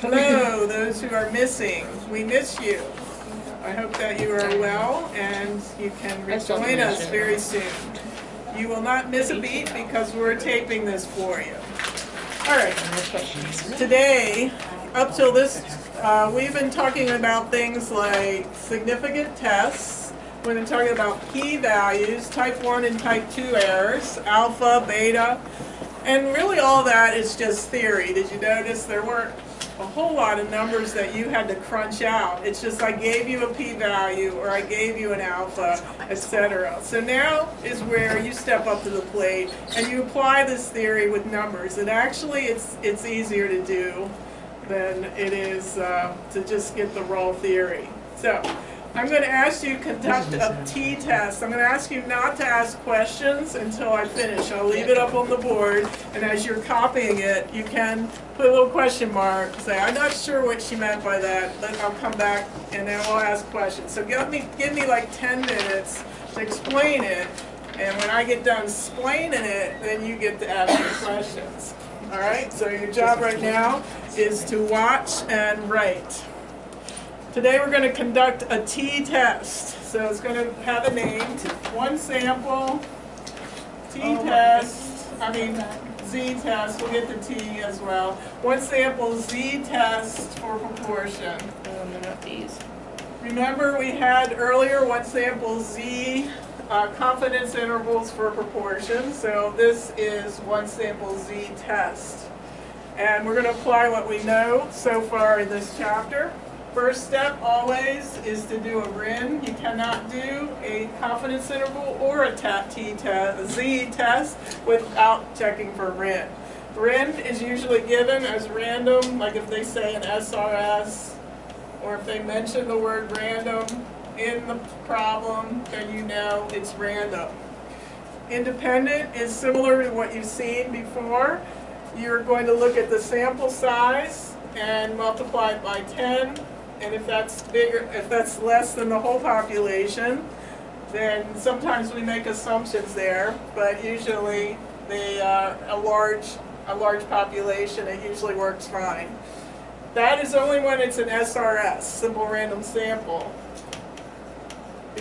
Hello, those who are missing. We miss you. I hope that you are well and you can rejoin us very soon. You will not miss a beat because we're taping this for you. All right. Today, up till this, uh, we've been talking about things like significant tests. We've been talking about p-values, type 1 and type 2 errors, alpha, beta, and really all that is just theory. Did you notice there weren't a whole lot of numbers that you had to crunch out. It's just I gave you a p-value or I gave you an alpha, etc. So now is where you step up to the plate and you apply this theory with numbers. And actually it's, it's easier to do than it is uh, to just get the raw theory. So I'm going to ask you to conduct a t-test. I'm going to ask you not to ask questions until I finish. I'll leave it up on the board, and as you're copying it, you can put a little question mark, say, I'm not sure what she meant by that, then I'll come back and then we'll ask questions. So give me, give me like 10 minutes to explain it, and when I get done explaining it, then you get to ask your questions. All right, so your job right now is to watch and write. Today we're going to conduct a t-test. So it's going to have a name, one sample, t-test, I mean z-test, we'll get the t as well. One sample z-test for proportion. Remember we had earlier one sample z uh, confidence intervals for proportion. So this is one sample z-test. And we're going to apply what we know so far in this chapter. First step always is to do a RIN. You cannot do a confidence interval or a t test, a Z test without checking for RIN. RIN is usually given as random, like if they say an SRS, or if they mention the word random in the problem, then you know it's random. Independent is similar to what you've seen before. You're going to look at the sample size and multiply it by 10 and if that's bigger, if that's less than the whole population, then sometimes we make assumptions there, but usually they are a large, a large population, it usually works fine. That is only when it's an SRS, simple random sample,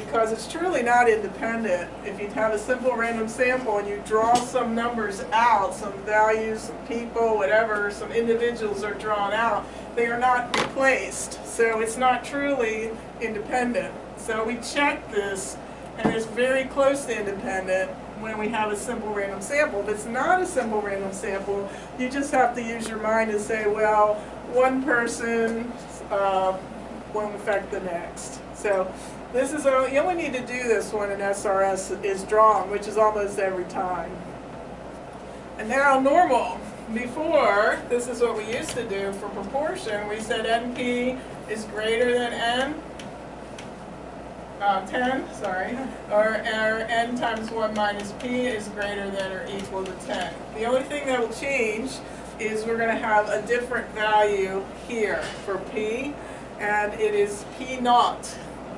because it's truly not independent. If you have a simple random sample and you draw some numbers out, some values, some people, whatever, some individuals are drawn out, they are not replaced. So it's not truly independent. So we check this, and it's very close to independent when we have a simple random sample. If it's not a simple random sample, you just have to use your mind and say, well, one person uh, won't affect the next. So this is, a, you only need to do this when an SRS is drawn, which is almost every time. And now normal. Before, this is what we used to do for proportion. We said NP is greater than N, uh, 10, sorry, or, or N times 1 minus P is greater than or equal to 10. The only thing that will change is we're going to have a different value here for P, and it is P naught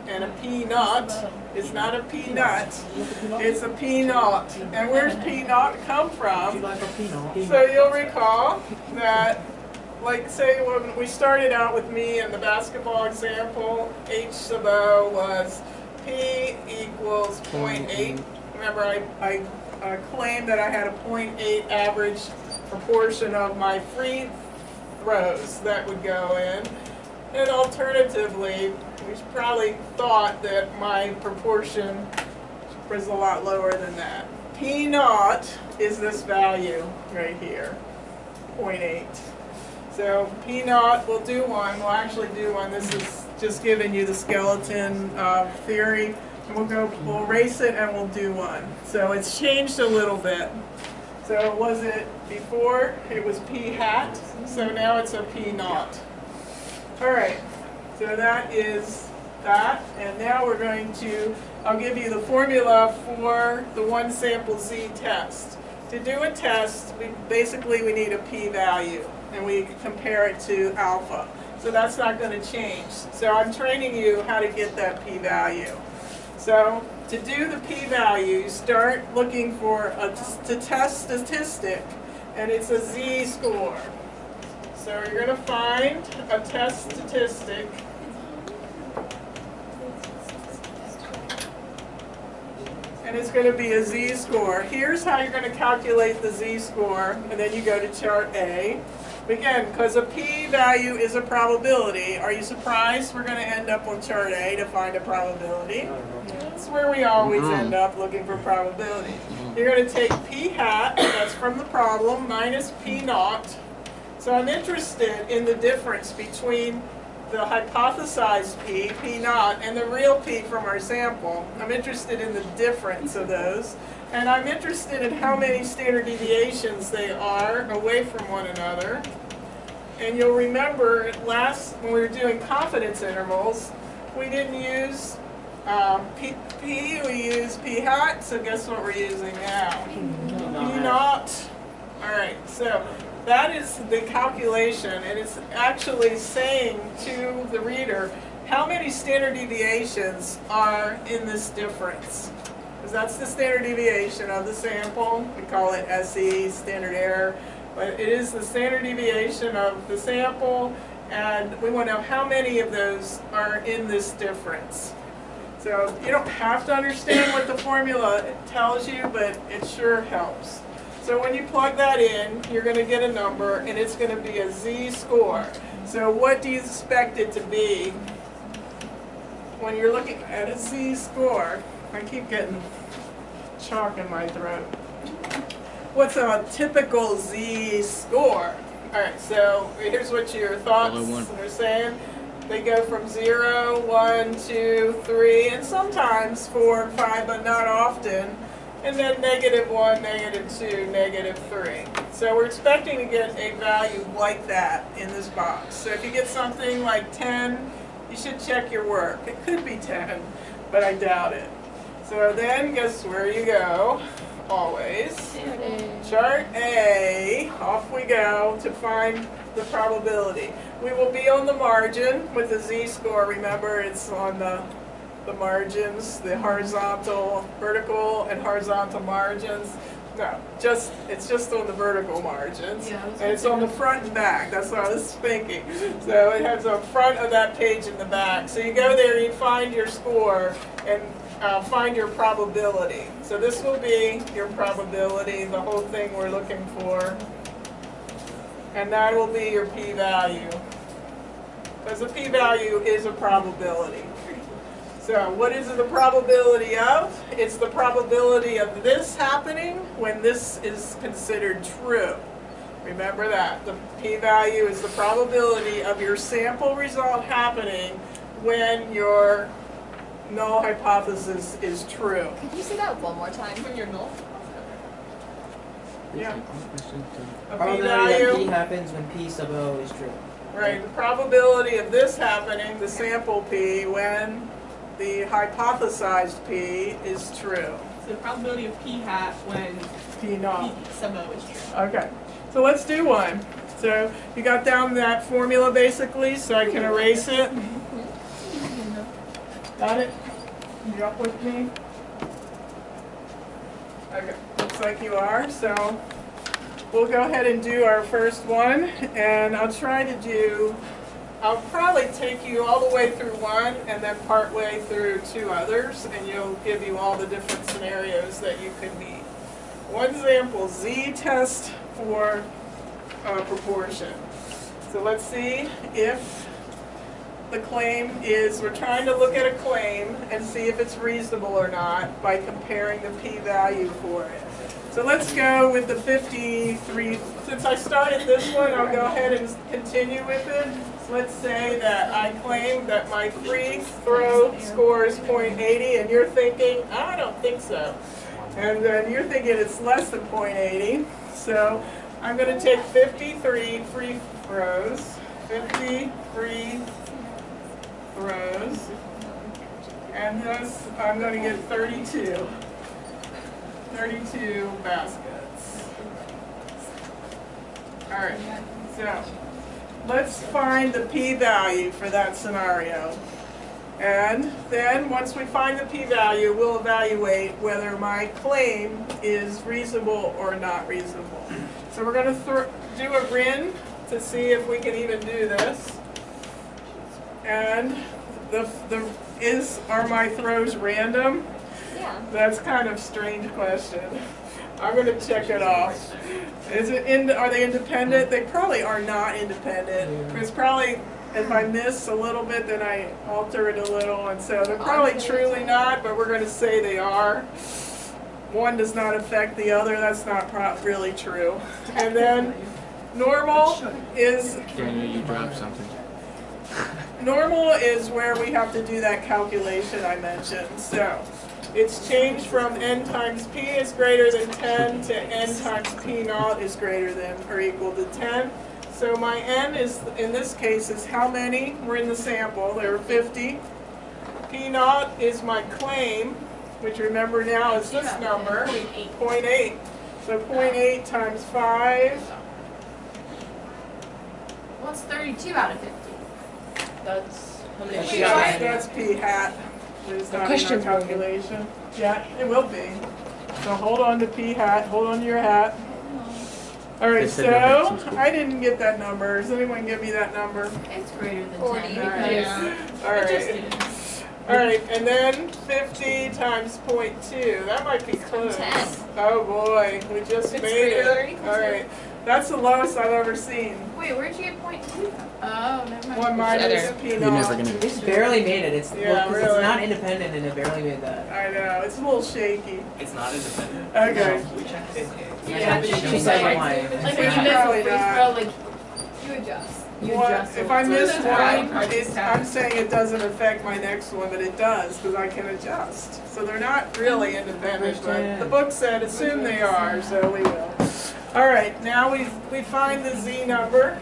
and a peanut. is not a peanut, it's a peanut. And where's peanut come from? So you'll recall that, like say when we started out with me in the basketball example, H sub O was P equals 0.8. Remember I, I uh, claimed that I had a 0.8 average proportion of my free throws that would go in. And alternatively, we probably thought that my proportion was a lot lower than that. P naught is this value right here, 0.8. So P naught, we'll do one, we'll actually do one. This is just giving you the skeleton uh, theory. And we'll go, we'll erase it and we'll do one. So it's changed a little bit. So was it before, it was P hat, so now it's a P naught. All right, so that is that. And now we're going to, I'll give you the formula for the one sample Z test. To do a test, we basically we need a p-value, and we compare it to alpha. So that's not going to change. So I'm training you how to get that p-value. So to do the p-value, you start looking for a to test statistic, and it's a z-score. So you're gonna find a test statistic. And it's gonna be a z-score. Here's how you're gonna calculate the z-score, and then you go to chart A. Again, because a p-value is a probability, are you surprised we're gonna end up on chart A to find a probability? That's where we always mm-hmm. end up looking for probability. You're going to take p hat, that's from the problem, minus p naught. So I'm interested in the difference between the hypothesized p, p naught, and the real p from our sample. I'm interested in the difference of those. And I'm interested in how many standard deviations they are away from one another. And you'll remember last, when we were doing confidence intervals, we didn't use um, P, P, we used P hat, so guess what we're using now? P naught. All right, so that is the calculation, and it's actually saying to the reader how many standard deviations are in this difference. Because that's the standard deviation of the sample. We call it SE, standard error. But it is the standard deviation of the sample, and we want to know how many of those are in this difference. So you don't have to understand what the formula tells you, but it sure helps. So when you plug that in, you're going to get a number, and it's going to be a z-score. So what do you expect it to be when you're looking at a z-score? I keep getting chalk in my throat. What's a typical z-score? All right, so here's what your thoughts are saying. They go from zero, one, two, three, and sometimes four and five, but not often. And then negative one, negative two, negative three. So we're expecting to get a value like that in this box. So if you get something like 10, you should check your work. It could be 10, but I doubt it. So then guess where you go? Always. Chart A, off we go to find the probability. We will be on the margin with the z-score. Remember, it's on the, the margins, the horizontal, vertical, and horizontal margins. No, just it's just on the vertical margins. Yeah, and it's on the front and back. That's what I was thinking. So it has the front of that page and the back. So you go there, you find your score, and uh, find your probability. So this will be your probability, the whole thing we're looking for. And that will be your p-value. Because the p-value is a probability. So what is the probability of? It's the probability of this happening when this is considered true. Remember that. The p-value is the probability of your sample result happening when your null hypothesis is true. Could you say that one more time? When you're null? Yeah. A Probability that P p-value, happens when P sub O is true. right, the probability of this happening, the sample p, when the hypothesized p is true. So the probability of p hat when P naught. p sub o is true. Okay, so let's do one. So you got down that formula basically, so I can erase it. Got it? You up with me? Okay, looks like you are, so we'll go ahead and do our first one, and I'll try to do, I'll probably take you all the way through one and then part way through two others, and you'll give you all the different scenarios that you could meet. One example, z-test for uh, proportion. So let's see if the claim is, we're trying to look at a claim and see if it's reasonable or not by comparing the p-value for it. So let's go with the 53, since I started this one, I'll go ahead and continue with it. Let's say that I claim that my free throw score is .80 and you're thinking, I don't think so. And then you're thinking it's less than .80. So I'm going to take 53 free throws, 50 free throws, and thus I'm going to get 32. 32 baskets. All right, so let's find the p-value for that scenario. And then, once we find the p-value, we'll evaluate whether my claim is reasonable or not reasonable. So we're going to do a RIN to see if we can even do this. And the, the, is, are my throws random? Yeah. That's kind of strange question. I'm gonna check it off. Is it in, are they independent? They probably are not independent. It's probably, if I miss a little bit, then I alter it a little, and so they're probably truly not, but we're gonna say they are. One does not affect the other, that's not really true. And then, normal is Daniel, you dropped something. Normal is where we have to do that calculation I mentioned, so it's changed from n times p is greater than 10 to n times p naught is greater than or equal to 10. So my n is, in this case, is how many were in the sample, there were 50. P naught is my claim, which remember now is this number, 0.8. So 0.8 times 5, What's 32 out of 50? That's how many Wait, she what? got. That's P hat, but it's not in our question's moving. calculation. Yeah, it will be. So hold on to P hat, hold on to your hat. All right, They said no so bits in I didn't get that number. Does anyone give me that number? It's greater than 40. 10 Yeah. because All right, all right, and then fifty times point two, that might be close. 10. Oh boy, we just It's made greater than or it. equal All to. right, that's the lowest I've ever seen. Wait, where'd you get point two? Oh, never mind. One minus P You're never gonna. It's barely made it. It's Yeah, well, 'cause really. it's not independent and it barely made that. I know, it's a little shaky. It's not independent. Okay. Yeah, she, she she was said like- why. Like when Yeah. you miss Probably a free not. throw, like you adjust. You What- adjust. If. I So miss that's one, right. I'm saying it doesn't affect my next one, but it does, because I can adjust. So they're not really independent, but the book said assume they are, so we will. All right, now we, we find the z number.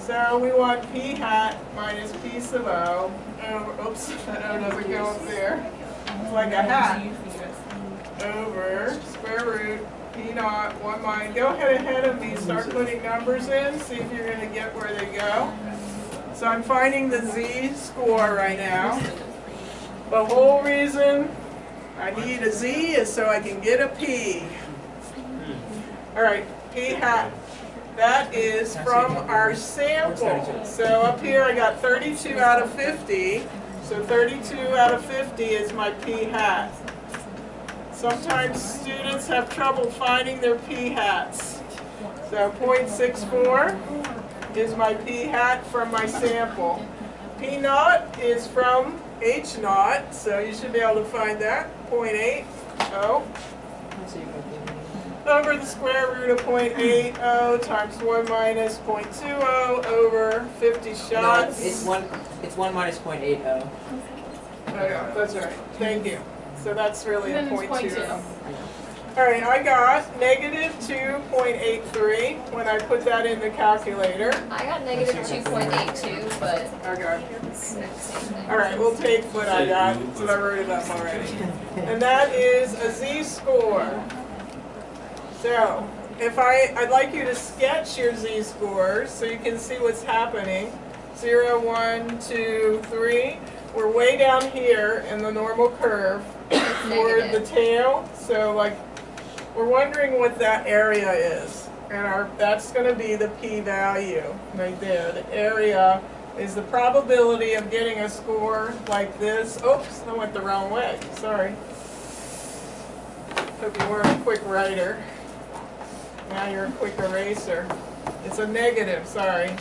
So we want p hat minus p sub o. Oh, oops, that o doesn't go up there. It's like a hat over square root p naught, one minus, go ahead ahead of me, start putting numbers in, see if you're gonna get where they go. So I'm finding the z score right now. The whole reason I need a z is so I can get a p. All right, p hat. That is from our sample. So up here I got 32 out of 50. So 32 out of 50 is my p hat. Sometimes students have trouble finding their p hats. So 0.64 is my p hat from my sample. P naught is from H naught, so you should be able to find that. 0.80 Let's see if I can- over the square root of 0.80 times 1 minus 0.20 over 50 No, shots. it's one. It's one minus point eight oh. Oh, yeah, that's right. Thank you. So that's really a Then it's point point two. two. All right, I got negative 2.83 when I put that in the calculator. I got negative 2.82, but okay. it's next All right, we'll take what I got, so I wrote it up already. And that is a z-score. So, if I, I'd like you to sketch your z-scores so you can see what's happening. Zero, one, two, three. We're way down here in the normal curve toward the tail. So like, we're wondering what that area is. And our, that's gonna be the p-value right there. The area is the probability of getting a score like this. Oops, I went the wrong way, sorry. Hope you weren't a quick writer. Now you're a quick eraser. It's a negative, sorry.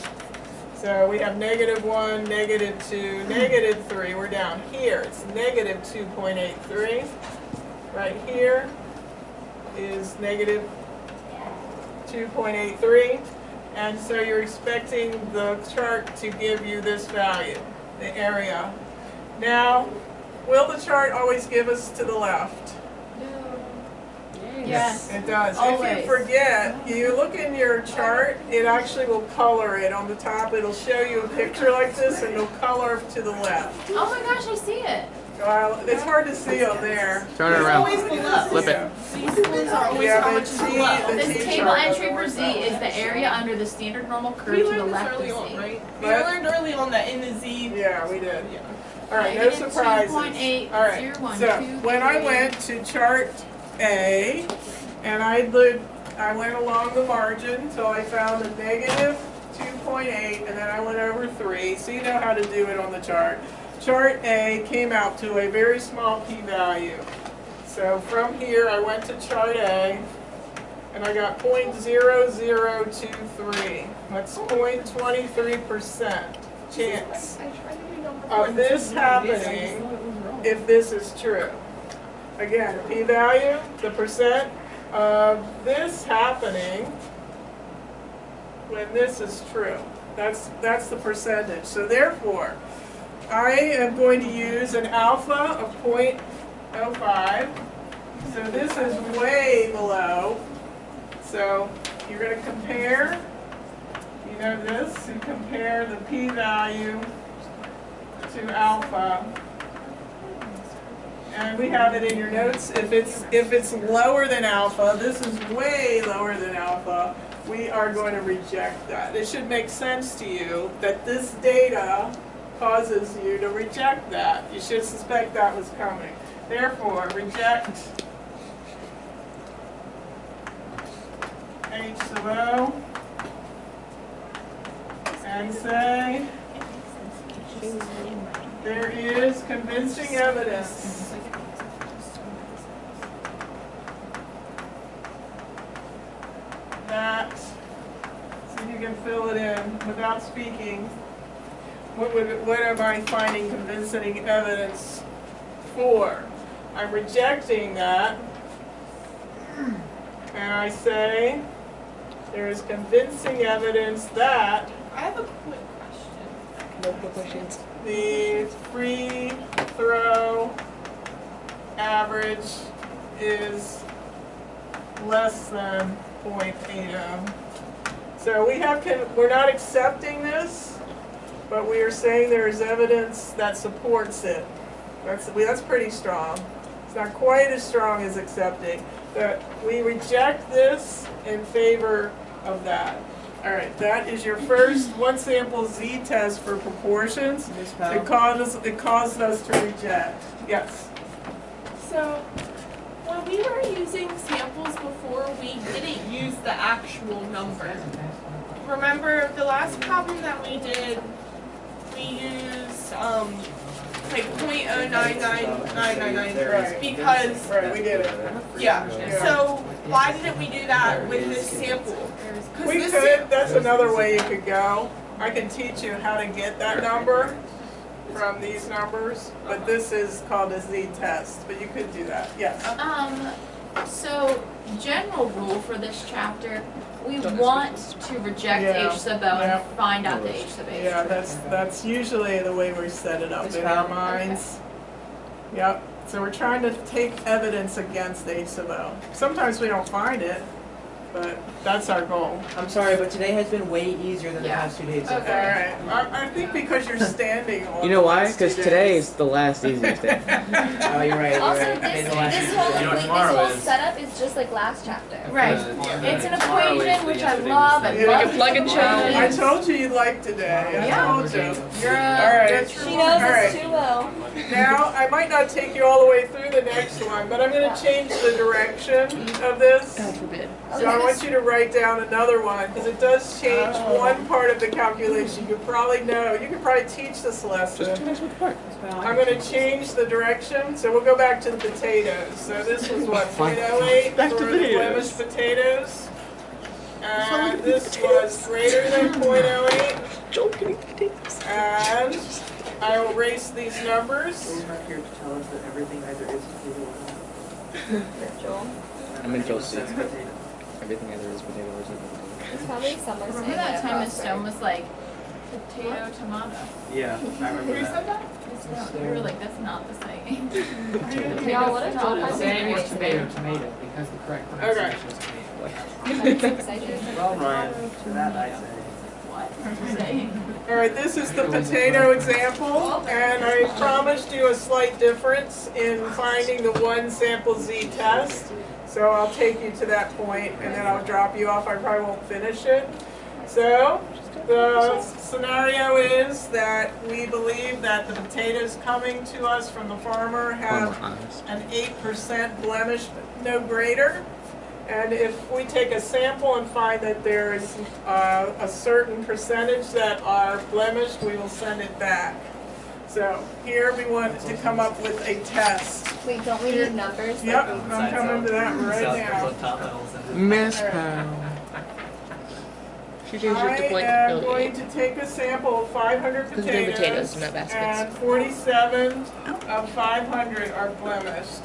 So we have negative one, negative two, negative three. We're down here. It's negative 2.83. Right here is negative 2.83. And so you're expecting the chart to give you this value, the area. Now, will the chart always give us to the left? Yes. It does. If Always. you forget, mm-hmm. you look in your chart, it actually will color it on the top. It'll show you a picture like this and it'll color to the left. Oh my gosh, I see it. Well, it's hard to see up there. Turn it around. always below. Flip it. Yeah. These schools are always Yeah, how but much is see, below. the This T table chart entry for Z that is way. the area under the standard normal curve We to the learned this left early of on, Z. right? We What? learned early on that in the Z. Yeah, we did. Yeah. All right, no Negative surprises. 2.8, All right, 0, 1, so 2, when I went to chart A, and I looked, I went along the margin until I found a negative point 2.8, and then I went over three, so you know how to do it on the chart. Chart A came out to a very small p-value. So from here, I went to chart A, and I got 0.0023. That's point 0.23% chance of this happening if this is true. Again, p-value, the percent of this happening when this is true. That's, that's the percentage. So therefore, I am going to use an alpha of 0.05. So this is way below. So you're going to compare, you know this, you compare the p-value to alpha. And we have it in your notes, if it's, if it's lower than alpha, this is way lower than alpha, we are going to reject that. It should make sense to you that this data causes you to reject that. You should suspect that was coming. Therefore, reject H sub O and say there is convincing evidence that, see if you can fill it in without speaking. What would, what am I finding convincing evidence for? I'm rejecting that. And I say, there is convincing evidence that I have a quick question. Multiple questions. the free throw average is less than 0.80. So we have, we're not accepting this, but we are saying there is evidence that supports it. That's, we- that's pretty strong. It's not quite as strong as accepting, but we reject this in favor of that. All right, that is your first one sample Z test for proportions. It caused us, it caused us to reject, yes. So, when we were using samples before, we didn't use the actual number. Remember the last problem that we did, we used, um, like point oh nine nine nine nine nine Right. because, Right, we get it. yeah. Yeah. So, why didn't we do that with this sample? We this could, that's another way you could go. I can teach you how to get that number from these numbers, but this is called a Z test, but you could do that, yes. Um, so general rule for this chapter, we want to reject Yeah, H sub O yeah. and find out the H sub A. Yeah, that's, that's usually the way we set it up Ms. in our Powell? minds. Yep, so we're trying to take evidence against H sub O. Sometimes we don't find it, but that's our goal. I'm sorry, but today has been way easier than the Yeah. past two days. so Okay. right, I, I think because you're standing on. You know the why? Because today is the last easiest day. Oh, you're right, you're Also, right. this, Today's the last this two whole, days. You know this whole is? setup is just like last chapter. Right. It's an equation which I yesterday's love, I thing. love. You can plug and I told you you'd like today, I Yeah. told you. You're All a, right. She knows. All right. too low. Now, I might not take you all the way through the next one, but I'm gonna change the direction of this. God forbid. So I want you to write down another one, because it does change Oh. one part of the calculation. You probably know, you could probably teach this lesson. Ms. Powell, I I'm gonna change the direction, so we'll go back to the potatoes. So this was what, Fine. point oh eight Back to for the potatoes. blemished potatoes? And this was greater than point oh eight, Joking potatoes. and I will erase these numbers. Joel's not here to tell us that everything either is or not. Joel. I'm in Joel's seat. That's potato. Everything either is potato or isn't. It's probably somewhere Remember saying that time Miss crossword. Stone was like, potato, tomato? Yeah, I remember Who said that. that? Miss Stone. We were like, that's not the same. Y'all, what if Joel Tomato. has Saying a it's tomato, tomato, because the correct Okay. pronunciation is tomato. Well, Ryan, to that I say. What are you saying? All right, this is the potato example, and I promised you a slight difference in finding the one sample Z test. So I'll take you to that point, and then I'll drop you off. I probably won't finish it. So the scenario is that we believe that the potatoes coming to us from the farmer have an eight percent blemish, no greater. And if we take a sample and find that there is uh, a certain percentage that are blemished, we will send it back. So here we want to come up with a test. Wait, don't we need numbers? Yep, we- I'm coming to that right now. comes on top and all sends it. Miss Alright. She changed I it to point am going eight. to take a sample of 500 Because they're potatoes, potatoes, not baskets. and 47 of 500 are blemished.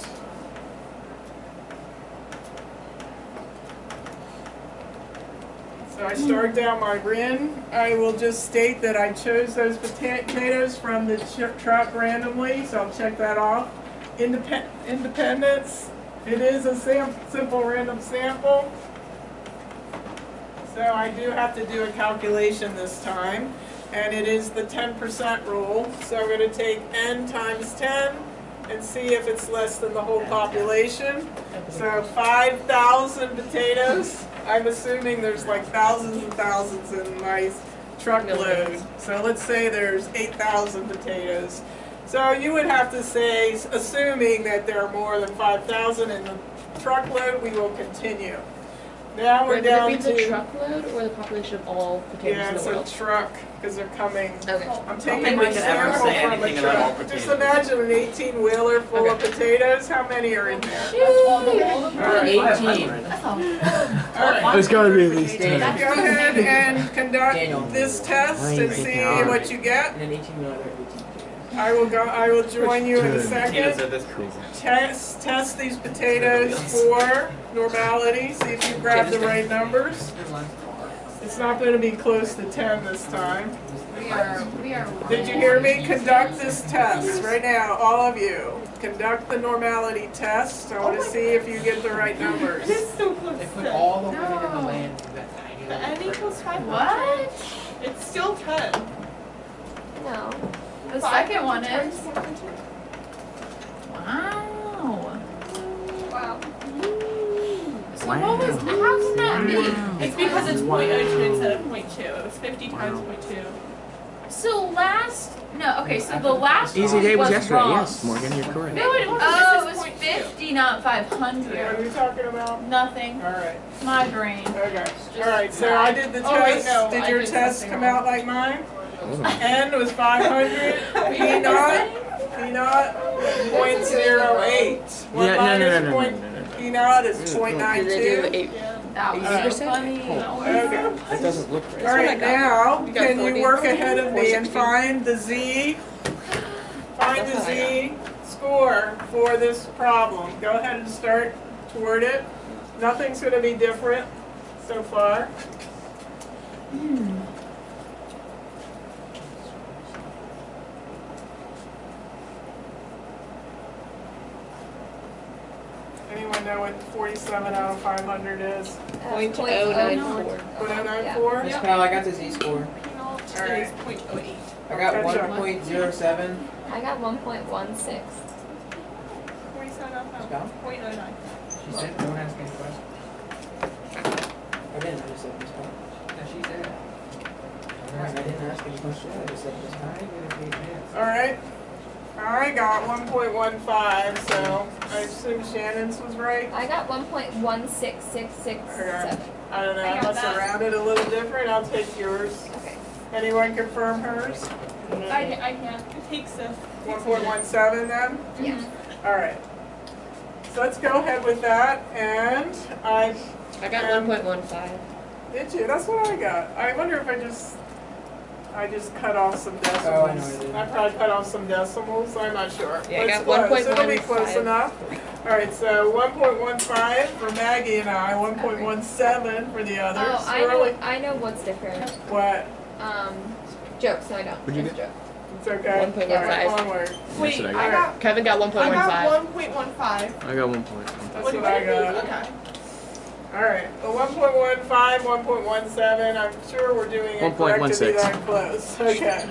I start down my bin. I will just state that I chose those potatoes from the truck randomly, so I'll check that off. Indep- Independence, it is a sam- simple random sample. So I do have to do a calculation this time, and it is the ten percent rule. So I'm gonna take n times ten and see if it's less than the whole population. So five thousand potatoes, I'm assuming there's like thousands and thousands in my truckload. So let's say there's eight thousand potatoes. So you would have to say, assuming that there are more than five thousand in the truckload, we will continue. Now we're Right, does down it to. the truckload or the population of all potatoes Yeah, in it's the a world? truck, because they're coming. Okay. I'm think taking we my can ever sample say from a anything about all truck. Just potatoes. imagine an eighteen wheeler full of potatoes, how many are in there? Alright. Eighteen. Alright, There's gotta be at least ten. go ahead and Daniel. conduct this test and see what you get. And then eighteen million, eighteen potatoes. I will go, I will join you in a second. are this crazy. Test, test these potatoes for normality, see if you grab the right numbers. It's not gonna be close to ten this time. We are, we are. Did you hear me? Conduct this test right now, all of you. Conduct the normality test. I want to oh see if you get the right numbers. It's so close. They put all the women in the No. land to that tiny The n equals five hundred. What? It's still ten. No. The second one is, wow. Wow. So what was, how can that be? It's because it's point oh two instead of point two. It was fifty times point two. So last, no, okay, so the last Easy day was was yesterday. wrong. Yes, Morgan, you're correct. No, it wasn't. Oh, it This is was point two. fifty, not five What are hundred. you talking about? Nothing, All right, my brain. okay. All right, so I did the Oh, wait, test. no, Did I your did test come wrong. out like mine? N was 500. P naught, P naught, point zero eight. One Yeah, no, no, minus no, no, no, point, no, no, no. P naught is point nine Did they do two. eight? That was Eighty so percent? funny. Okay. That doesn't look right. All right, now, You can you work ahead of me and find the Z? Find the That's what I Z score for this problem. Go ahead and start toward it. Nothing's gonna be different so far. Hmm. Anyone know what forty-seven out of five hundred is? Point point oh nine oh four. Point oh nine Yeah. Oh four? Miss Powell, I got the Z score. P naught Alright. is point oh eight. I got Gotcha. one point zero seven. I got 1.16. Forty-seven out of Spell? Point oh nine. She said, don't ask any questions. I didn't, I just said Miss Powell. Yeah, she said it. Alright, I didn't ask any questions, I just said Miss Powell. All right. I got one point one five, so I assume Shannon's was right. I got 1.16667. I don't know, I I got must have rounded a little different. I'll take yours. Okay. Anyone confirm hers? No. I, I can't. It takes a. One point one seven then? Yeah. All right. So let's go ahead with that, and I, I got Um, one point one five. did you? That's what I got. I wonder if I just, I just cut off some Oh, I decimals. I probably cut off some decimals, I'm not sure. Yeah, I But it's got close. It'll be 1.15. close enough. All right, so one point one five for Maggie and I, one point one seven for the others. Oh, I know. only- I know what's different. What? Um, jokes. No, I don't. What'd you It's joke. It's okay. 1.15. All right, onward. Wait, what I I got. got. Kevin got one point I one got one point one five. I got one point. That's What what I you got. Okay. All right, well, one point one five, one point one seven, I'm sure we're doing it correct to be 1.16. that close. Okay,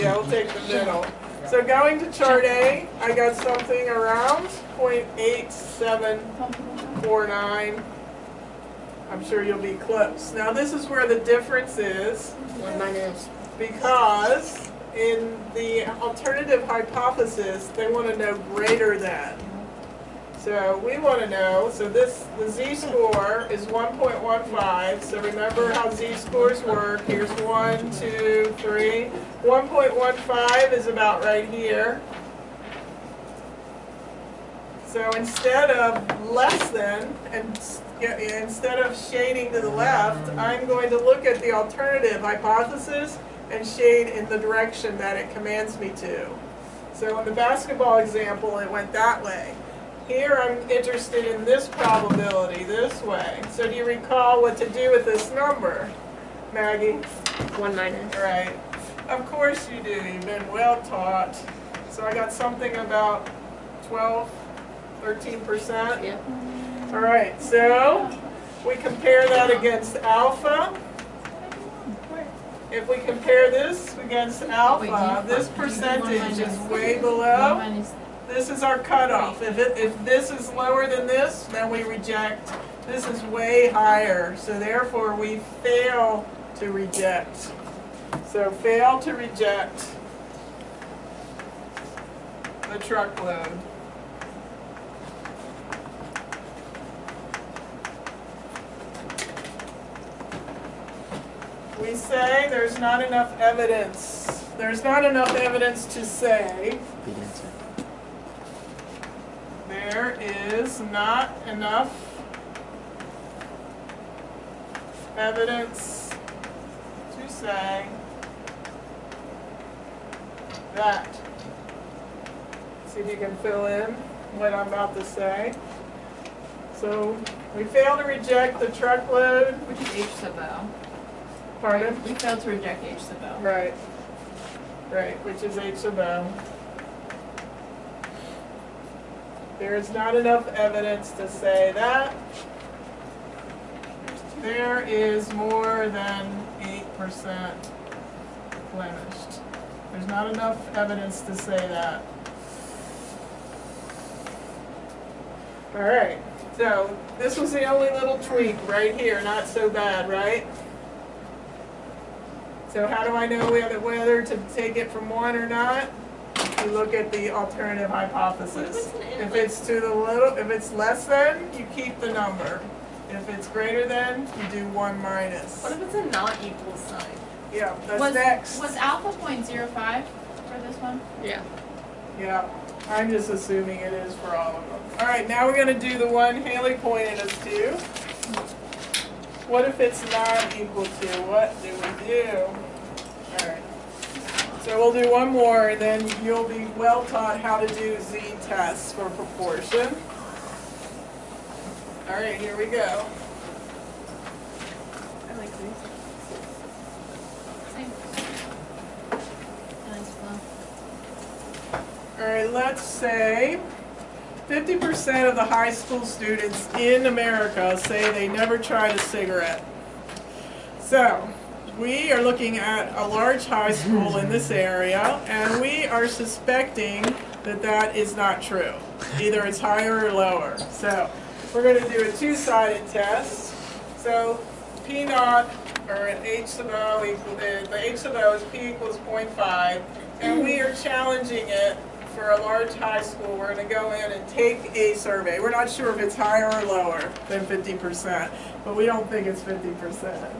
yeah, we'll take the middle. So going to chart A, I got something around 0.8749. I'm sure you'll be close. Now, this is where the difference is One minus. because in the alternative hypothesis, they want to know greater than. So we want to know, so this, the z-score is 1.15. So remember how z-scores work. Here's one, two, three. 1.15 is about right here. So instead of less than, and instead of shading to the left, I'm going to look at the alternative hypothesis and shade in the direction that it commands me to. So in the basketball example, it went that way. Here, I'm interested in this probability, this way. So do you recall what to do with this number, Maggie? One minus. Right. Of course you do. You've been well taught. So I got something about 12, 13%. Yep. All right, so we compare that against alpha. If we compare this against alpha, this percentage is way below. This is our cutoff. If it, if this is lower than this, then we reject. This is way higher, so therefore we fail to reject. So fail to reject the truckload. We say there's not enough evidence. There's not enough evidence to say. There is not enough evidence to say that. See if you can fill in what I'm about to say. So we fail to reject the truckload. Which is H sub O. Pardon? We failed to reject H sub O. Right. Right, which is H sub O. There is not enough evidence to say that there is more than eight percent blemished. There's not enough evidence to say that. All right, so this was the only little tweak right here, not so bad, right? So how do I know whether, whether to take it from one or not? You look at the alternative hypothesis. If it's If it's to the little, if it's less than, you keep the number. If it's greater than, you do one minus. What if it's a not equal sign? Yeah, that's Was, next. was alpha point zero five for this one? Yeah. Yeah, I'm just assuming it is for all of them. All right, now we're gonna do the one Haley pointed us to. What if it's not equal to? What do we do? So we'll do one more, and then you'll be well taught how to do z-tests for proportion. All right, here we go. I like these. Same. Nice. All right, let's say fifty percent of the high school students in America say they never tried a cigarette. So, we are looking at a large high school in this area, and we are suspecting that that is not true. Either it's higher or lower. So, we're gonna do a two-sided test. So, P naught, or an H sub O equal, the the H sub O is P equals 0.5, and we are challenging it for a large high school. We're gonna go in and take a survey. We're not sure if it's higher or lower than 50%, but we don't think it's 50%.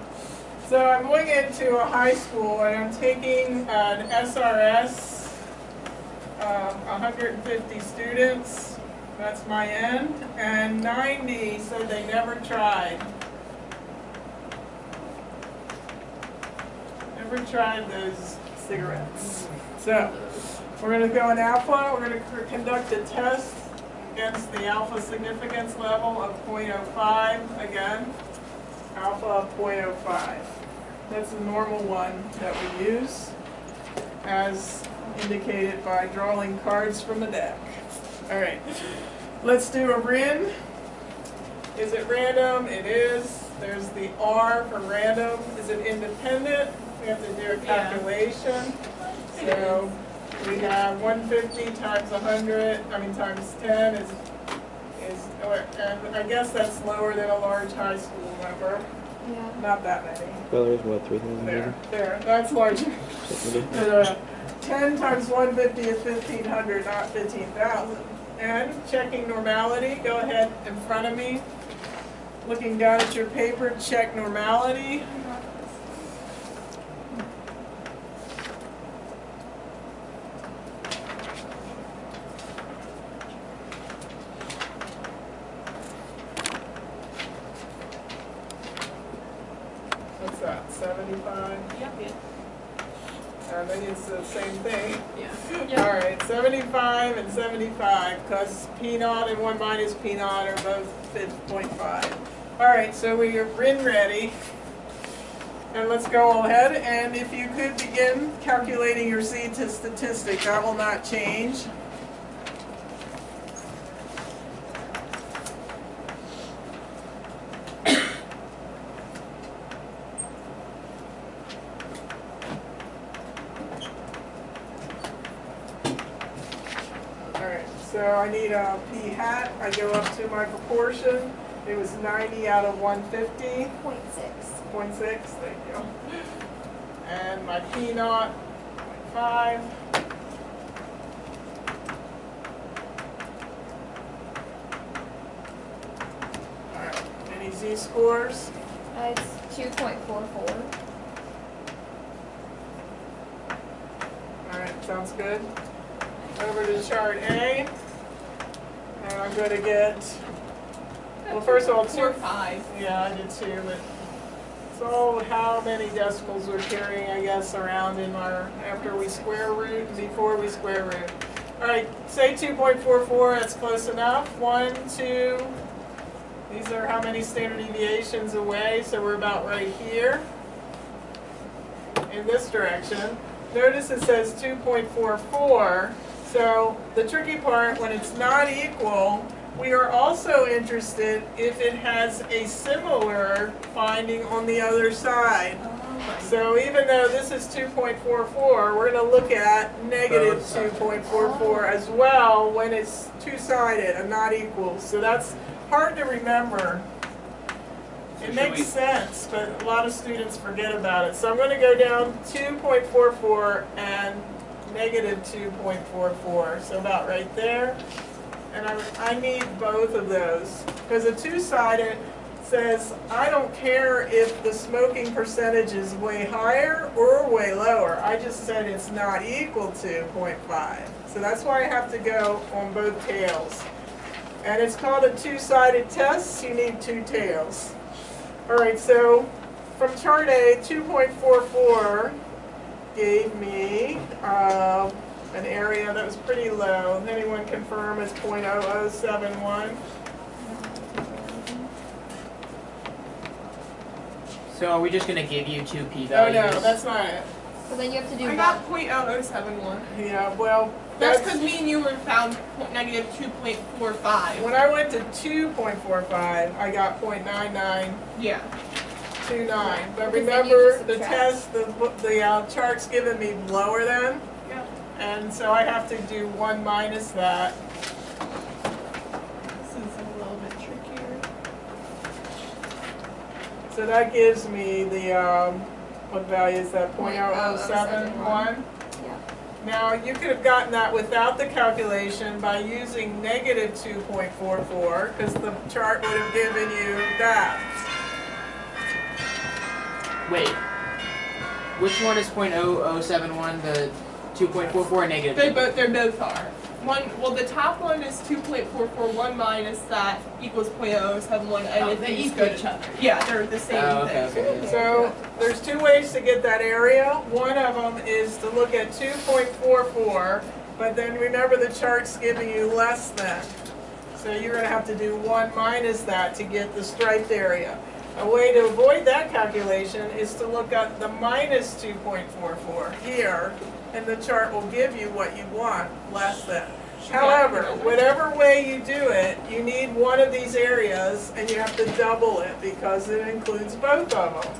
So I'm going into a high school and I'm taking an SRS, um, 150 students, that's my end, and 90 said they never tried. Never tried those cigarettes. So, we're gonna go in alpha, we're gonna conduct a test against the alpha significance level of 0.05 again. Alpha of 0.05. That's the normal one that we use, as indicated by drawing cards from the deck. All right, let's do a RIN. Is it random? It is. There's the R for random. Is it independent? We have to do a Yeah. calculation. So we have one fifty times hundred, I mean, times ten is, is, or- and I guess that's lower than a large high school number. Not that many. Well, there's what, 3,000 There, there, that's larger. Something like that? Uh, Ten times one fifty is fifteen hundred, not fifteen thousand. And checking normality, go ahead in front of me. Looking down at your paper, check normality. What's that, seventy-five? Yep. I think it's the same thing. Yeah. All right, seventy-five and seventy-five, because P naught and one minus P naught are both fifty point five. All right, so we are in ready. And let's go ahead, and if you could begin calculating your Z to statistic, that will not change. All so I need a P hat, I go up to my proportion, it was ninety out of one fifty. Point six. Point six, thank you. And my P naught, point five. Alright, any Z scores? Uh, it's two point four four. Alright, sounds good. Over to chart A. And I'm gonna get, well, first of all, Four, two, five. yeah, I did too, but so how many decimals we're carrying, I guess, around in our, after we square root and before we square root. All right, say two point four four, that's close enough. One, two, these are how many standard deviations away, so we're about right here in this direction. Notice it says two point four four, so the tricky part, when it's not equal, we are also interested if it has a similar finding on the other side. So even though this is two point four four, we're gonna look at negative two point four four as well when it's two-sided and not equal. So that's hard to remember. So It makes sense, but a lot of students forget about it. So I'm gonna go down two point four four and negative two point four four, so about right there. And I, I need both of those, because a two-sided says, I don't care if the smoking percentage is way higher or way lower. I just said it's not equal to 0.5. So that's why I have to go on both tails. And it's called a two-sided test, you need two tails. All right, so from chart A, 2.44 gave me uh, an area that was pretty low. Anyone confirm it's 0.0071? So are we just going to give you two p-values? Oh no, that's not it. So then you have to do I got .0071. Yeah, well, that's because me and you were found negative 2.45. When I went to 2.45, I got 0.99. Yeah. 0.29, but remember the test, the, the uh, chart's given me lower than, yeah. and so I have to do 1 minus that. This is a little bit trickier. So that gives me the, um, what value is that, 0.0071? Yeah. Now, you could have gotten that without the calculation by using negative 2.44, because the chart would have given you that. Wait. Which one is .0071, The two point four four negative. They both They're both are. One well the top one is two point four four one minus that equals point oh oh seven one and Oh, if they these equal go each other. Yeah, they're the same Oh, okay, thing. okay. yeah. So, there's two ways to get that area. One of them is to look at two point four four, but then remember the chart's giving you less than. So you're gonna have to do one minus that to get the striped area. A way to avoid that calculation is to look at the minus two point four four here, and the chart will give you what you want, less than. However, whatever way you do it, you need one of these areas, and you have to double it, because it includes both of them.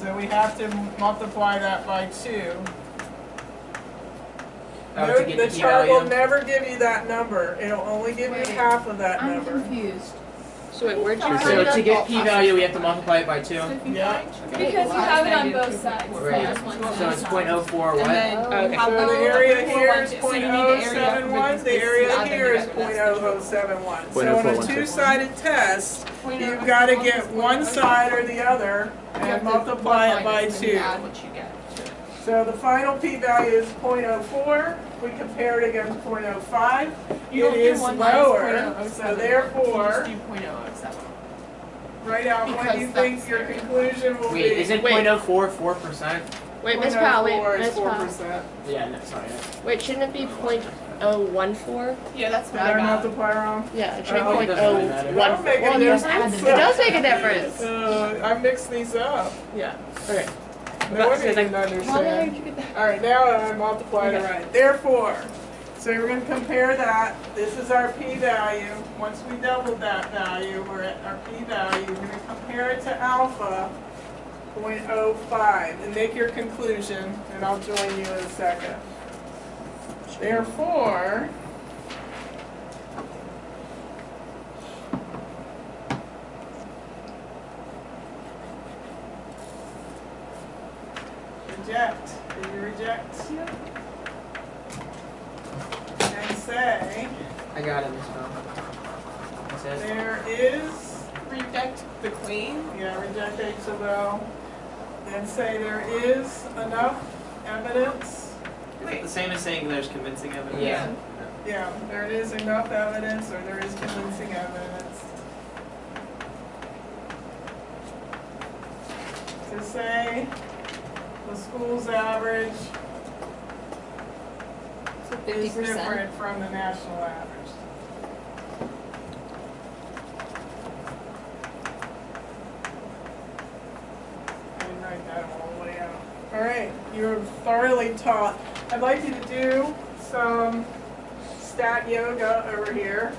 So we have to multiply that by two. Oh, Note, the the chart will never give you that number, it'll only give you half of that I'm number. confused. So wait, where'd you So to get p-value, we have to multiply it by two. Yeah. Because you have it on both sides. Right. Just So it's side. point oh four what? And then Okay. Uh, so the the area here is So point you need oh the area seven one, because the area here is together, point that's oh oh seven one. So oh on a oh two-sided test, Point oh you've oh gotta get one oh side or the other and have multiply it by minus two. you Add what you get to it. So the final p-value is point oh four, we compare it against 0.05, You don't it do is one minus lower, 0.007. so You therefore, just do point oh oh seven. right out, what do you Because think that's your area. conclusion will be? Wait, isn't Wait. point oh four four percent? Wait, Miss Powell, wait, Miss Four Powell. percent. Yeah, no, sorry. Wait, shouldn't it be point oh one four? Yeah, that's Did what I I got. multiply wrong? Yeah, it should be Oh, it point doesn't oh really matter. one That'll make a four. difference. It does make a difference. Uh, I mixed these up. Yeah. Okay. No wonder didn't How the heck understand. did you get that? All right, now I multiplied it Okay. right. Therefore, so we're gonna compare that. This is our p-value. Once we doubled that value, we're at our p-value. We're gonna compare it to alpha 0.05 and make your conclusion, and I'll join you in a second. Therefore, reject. Did you reject? And say, I got it, Miss Bell. That's it. there is Reject the queen. Yeah, reject H of L. Then say there is enough evidence. Is the same as saying there's convincing evidence? Yeah. Yeah, there is enough evidence or there is convincing evidence. To say the school's average So fifty is percent. different from the national average. I didn't write that all the way out. All right, you're thoroughly taught. I'd like you to do some stat yoga over here.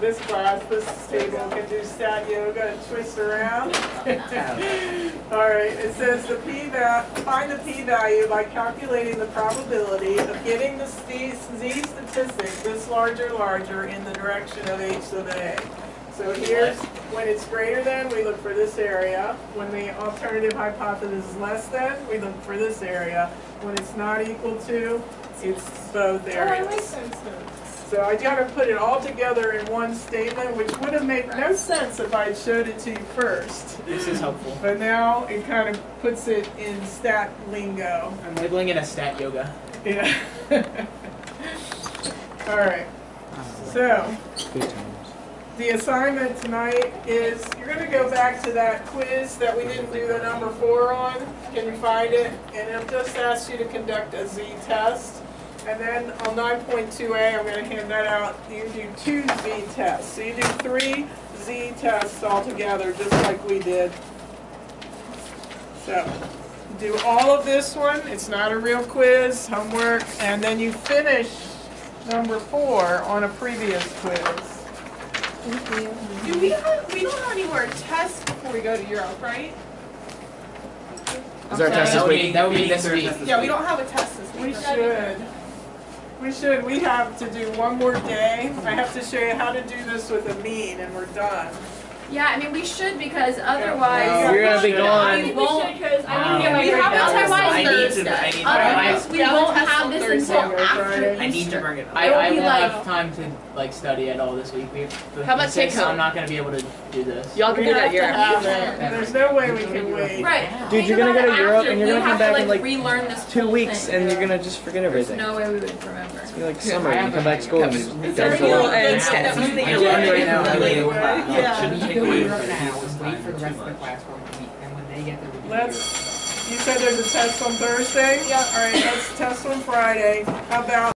This class, this table can do stat yoga and twist around. All right, it says the p find the p-value by calculating the probability of getting the z statistic this large or larger in the direction of h sub a. So here's, when it's greater than, we look for this area. When the alternative hypothesis is less than, we look for this area. When it's not equal to, it's both Oh, areas. Makes sense then. So I gotta put it all together in one statement, which would have made no sense if I'd showed it to you first. This is helpful. But now it kind of puts it in stat lingo. I'm labeling it as stat yoga. Yeah. All right. So the assignment tonight is you're going to go back to that quiz that we didn't do the number four on. Can you find it? And it'll just ask you to conduct a Z test. And then on 9.2a, I'm going to hand that out. You do two Z tests. So you do three Z tests altogether, just like we did. So do all of this one. It's not a real quiz, homework, and then you finish number four on a previous quiz. Mm-hmm. Do we have, we don't have any more tests before we go to Europe, right? Is our test That this would week? be, that would be this week. test Yeah, we don't have a test this We should. We should. We have to do one more day. I have to show you how to do this with a mean, and we're done. Yeah, I mean, we should because otherwise. You're gonna be we won't- because I Wow. need to get my We have breakdown. a test on Otherwise, I need to, Thursday. I need to. Otherwise, we won't have this Thursday. until after Friday. I need to bring it up. I, It'll I be won't like- have time to like study at all this week. We, How about take so home? I'm not gonna be able to do this. Y'all can We do that have Europe. There's no way we can wait. Right. Dude, Think you're gonna go to Europe and you're gonna come back to, in, like, relearn this Two weeks and you're gonna just forget There's everything. no way we would remember. It's gonna like summer. You come back to school and you just there done really for a good while. that stats. we I think can right now. Yeah. Yeah. Shouldn't You take can away from right now this and wait for the rest of the class for a week, and when they get their review. Let's, you said there's a test on Thursday? Yeah. All right, let's test on Friday. How about